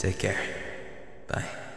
Take care. Bye.